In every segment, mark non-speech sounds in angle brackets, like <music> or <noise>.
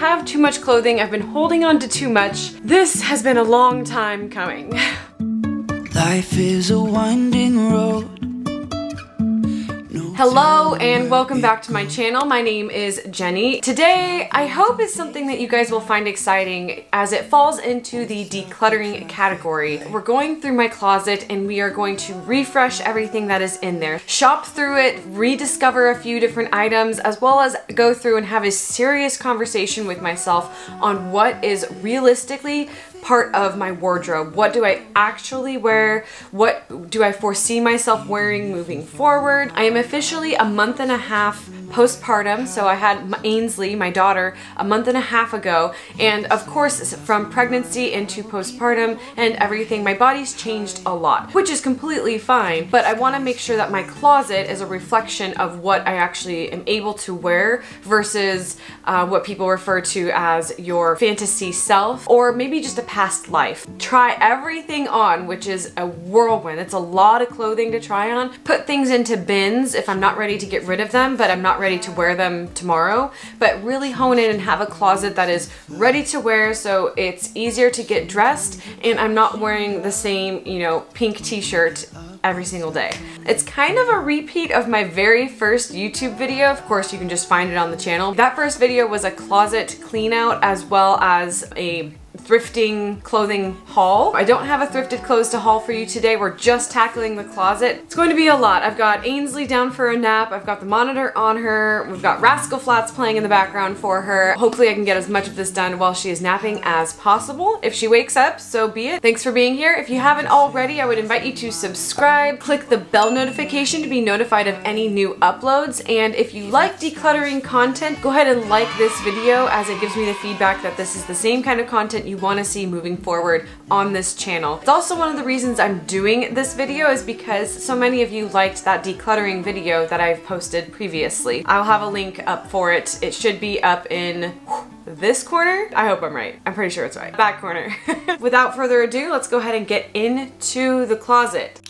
have too much clothing. I've been holding on to too much. This has been a long time coming. <laughs> Life is a winding road. Hello and welcome back to my channel. My name is Jenny. Today, I hope is something that you guys will find exciting as it falls into the decluttering category. We're going through my closet and we are going to refresh everything that is in there. Shop through it, rediscover a few different items, as well as go through and have a serious conversation with myself on what is realistically part of my wardrobe. What do I actually wear? What do I foresee myself wearing moving forward? I am officially a month and a half postpartum, so I had Ainsley, my daughter, a month and a half ago, and of course from pregnancy into postpartum and everything, my body's changed a lot, which is completely fine, but I want to make sure that my closet is a reflection of what I actually am able to wear versus uh, what people refer to as your fantasy self, or maybe just a past life. Try everything on, which is a whirlwind. It's a lot of clothing to try on. Put things into bins if I'm not ready to get rid of them, but I'm not ready to wear them tomorrow. But really hone in and have a closet that is ready to wear so it's easier to get dressed and I'm not wearing the same, you know, pink t-shirt every single day. It's kind of a repeat of my very first YouTube video. Of course, you can just find it on the channel. That first video was a closet clean out as well as a thrifting clothing haul. I don't have a thrifted clothes to haul for you today. We're just tackling the closet. It's going to be a lot. I've got Ainsley down for a nap. I've got the monitor on her. We've got Rascal Flatts playing in the background for her. Hopefully I can get as much of this done while she is napping as possible. If she wakes up, so be it. Thanks for being here. If you haven't already, I would invite you to subscribe, click the bell notification to be notified of any new uploads, and if you like decluttering content, go ahead and like this video as it gives me the feedback that this is the same kind of content you want to see moving forward on this channel. It's also one of the reasons I'm doing this video is because so many of you liked that decluttering video that I've posted previously. I'll have a link up for it. It should be up in this corner. I hope I'm right. I'm pretty sure it's right. Back corner. <laughs> Without further ado, let's go ahead and get into the closet.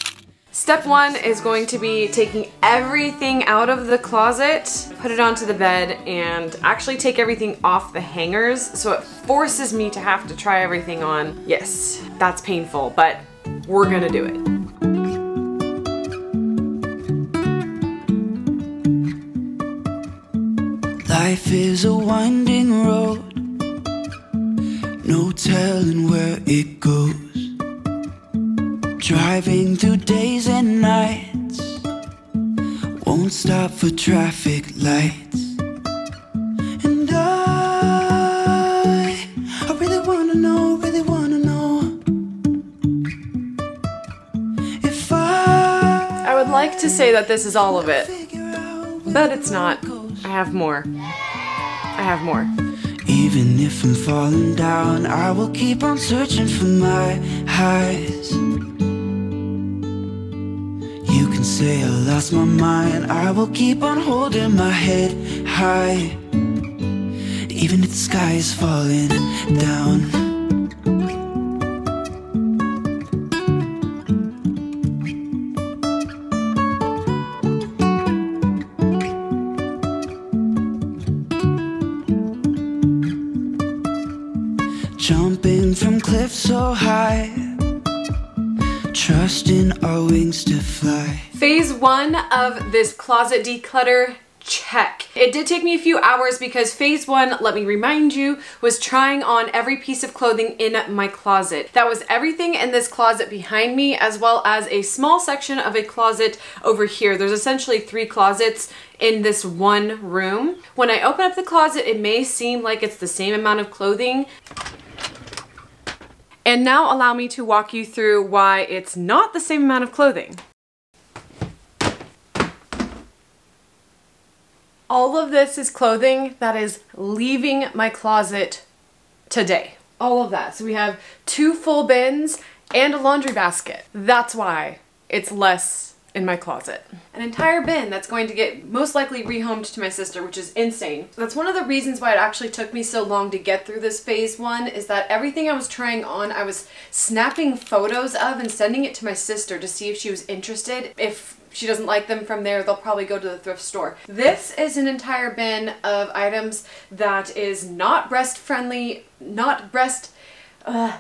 Step one is going to be taking everything out of the closet, put it onto the bed, and actually take everything off the hangers so it forces me to have to try everything on. Yes, that's painful, but we're gonna do it. Life is a winding road, no telling where Driving through days and nights Won't stop for traffic lights And I I really wanna know, really wanna know If I I would like to say that this is all of it, figure out where but it's not. I have more. I have more. Even if I'm falling down, I will keep on searching for my highs. Can say I lost my mind, I will keep on holding my head high. Even if the sky is falling down. Jumping from cliffs so high, trusting our wings to fly. Phase one of this closet declutter check. It did take me a few hours because phase one, let me remind you, was trying on every piece of clothing in my closet. That was everything in this closet behind me as well as a small section of a closet over here. There's essentially three closets in this one room. When I open up the closet, it may seem like it's the same amount of clothing, and now allow me to walk you through why it's not the same amount of clothing. All of this is clothing that is leaving my closet today. All of that. So we have two full bins and a laundry basket. That's why it's less in my closet. An entire bin that's going to get most likely rehomed to my sister, which is insane. That's one of the reasons why it actually took me so long to get through this phase one is that everything I was trying on, I was snapping photos of and sending it to my sister to see if she was interested. If she doesn't like them from there, they'll probably go to the thrift store. This is an entire bin of items that is not breast friendly, not breast, uh,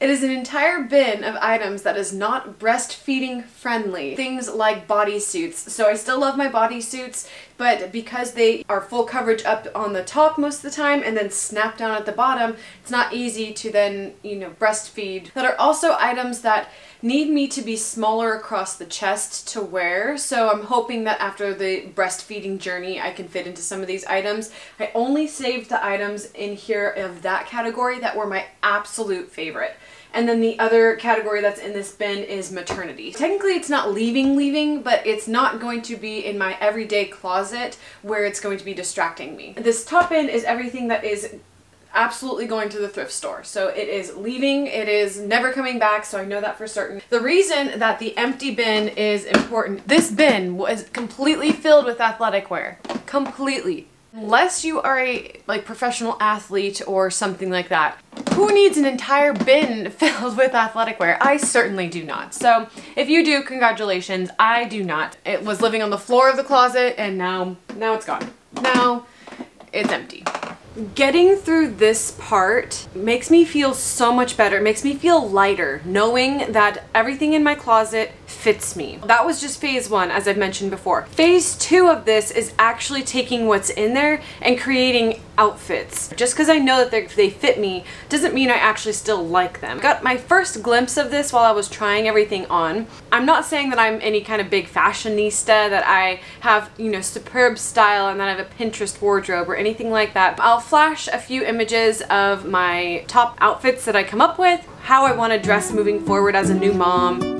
it is an entire bin of items that is not breastfeeding friendly. Things like bodysuits. So I still love my bodysuits, but because they are full coverage up on the top most of the time and then snap down at the bottom, it's not easy to then, you know, breastfeed. That are also items that need me to be smaller across the chest to wear. So I'm hoping that after the breastfeeding journey, I can fit into some of these items. I only saved the items in here of that category that were my absolute favorite. And then the other category that's in this bin is maternity. Technically it's not leaving leaving, but it's not going to be in my everyday closet where it's going to be distracting me. This top bin is everything that is absolutely going to the thrift store. So it is leaving, it is never coming back, so I know that for certain. The reason that the empty bin is important, this bin was completely filled with athletic wear. Completely. Unless you are a like professional athlete or something like that. Who needs an entire bin <laughs> filled with athletic wear? I certainly do not. So if you do, congratulations. I do not. It was living on the floor of the closet and now, now it's gone. Now it's empty. Getting through this part makes me feel so much better. It makes me feel lighter knowing that everything in my closet fits me. That was just phase one, as I've mentioned before. Phase two of this is actually taking what's in there and creating outfits. Just because I know that they fit me doesn't mean I actually still like them. Got my first glimpse of this while I was trying everything on. I'm not saying that I'm any kind of big fashionista, that I have, you know, superb style and that I have a Pinterest wardrobe or anything like that. I'll flash a few images of my top outfits that I come up with, how I want to dress moving forward as a new mom.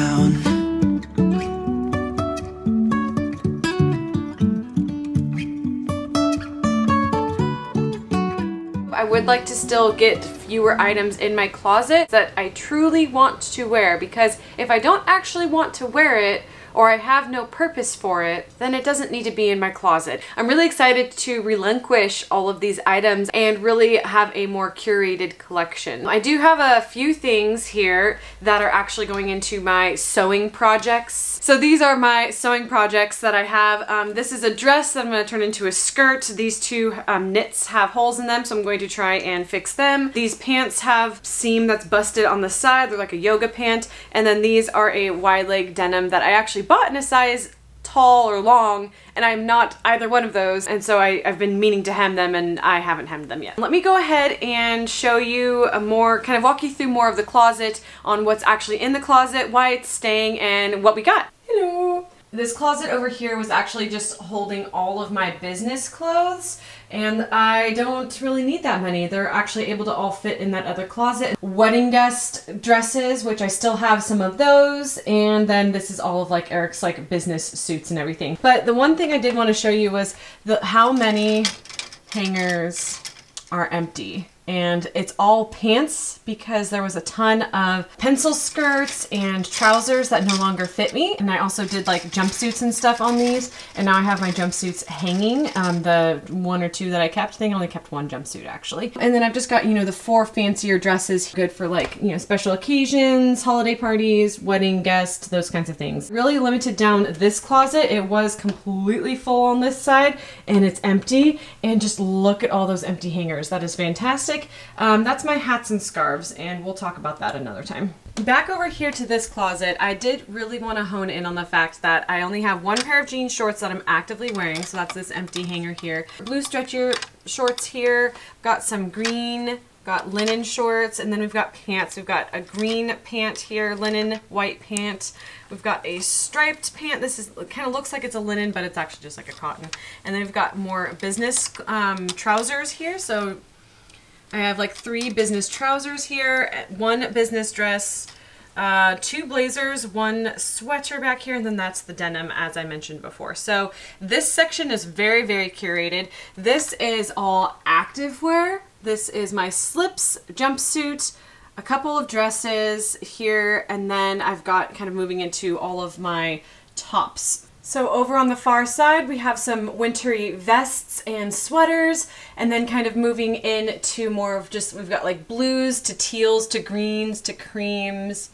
Would like to still get fewer items in my closet that I truly want to wear because if I don't actually want to wear it, or I have no purpose for it, then it doesn't need to be in my closet. I'm really excited to relinquish all of these items and really have a more curated collection. I do have a few things here that are actually going into my sewing projects. So these are my sewing projects that I have. Um, this is a dress that I'm going to turn into a skirt. These two um, knits have holes in them, so I'm going to try and fix them. These pants have seam that's busted on the side. They're like a yoga pant. And then these are a wide leg denim that I actually bought in a size tall or long and I'm not either one of those and so I, have been meaning to hem them and I haven't hemmed them yet. Let me go ahead and show you a more, kind of walk you through more of the closet on what's actually in the closet, why it's staying, and what we got. Hello! This closet over here was actually just holding all of my business clothes and I don't really need that many. They're actually able to all fit in that other closet. Wedding guest dresses, which I still have some of those, and then this is all of like Eric's like business suits and everything. But the one thing I did want to show you was the how many hangers are empty. And it's all pants because there was a ton of pencil skirts and trousers that no longer fit me. And I also did like jumpsuits and stuff on these. And now I have my jumpsuits hanging. Um, the one or two that I kept, I think I only kept one jumpsuit actually. And then I've just got, you know, the four fancier dresses good for like, you know, special occasions, holiday parties, wedding guests, those kinds of things. Really limited down this closet. It was completely full on this side and it's empty. And just look at all those empty hangers. That is fantastic. Um, that's my hats and scarves, and we'll talk about that another time. Back over here to this closet, I did really want to hone in on the fact that I only have one pair of jean shorts that I'm actively wearing, so that's this empty hanger here. Blue stretchier shorts here, got some green got linen shorts and then we've got pants. We've got a green pant here linen white pant. We've got a striped pant. This is kind of looks like it's a linen but it's actually just like a cotton. And then we've got more business um, trousers here so I have like three business trousers here, one business dress, uh, two blazers, one sweater back here, and then that's the denim as I mentioned before. So this section is very, very curated. This is all activewear. This is my slips, jumpsuit, a couple of dresses here, and then I've got kind of moving into all of my tops so over on the far side, we have some wintry vests and sweaters, and then kind of moving into more of just, we've got like blues to teals to greens to creams,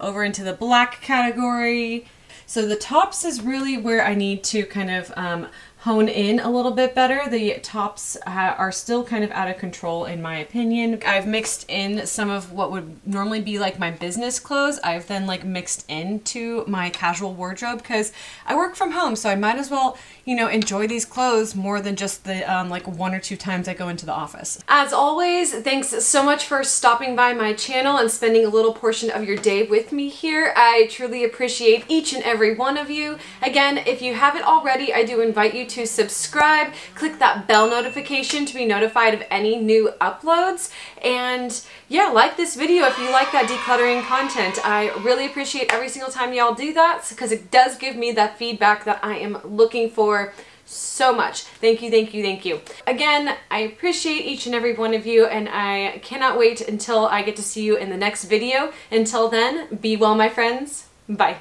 over into the black category. So the tops is really where I need to kind of um, hone in a little bit better. The tops uh, are still kind of out of control in my opinion. I've mixed in some of what would normally be like my business clothes. I've then like mixed into my casual wardrobe because I work from home so I might as well, you know, enjoy these clothes more than just the um, like one or two times I go into the office. As always, thanks so much for stopping by my channel and spending a little portion of your day with me here. I truly appreciate each and every one of you. Again, if you haven't already, I do invite you to to subscribe, click that bell notification to be notified of any new uploads, and yeah, like this video if you like that decluttering content. I really appreciate every single time y'all do that because it does give me that feedback that I am looking for so much. Thank you, thank you, thank you. Again, I appreciate each and every one of you and I cannot wait until I get to see you in the next video. Until then, be well my friends. Bye.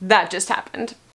That just happened.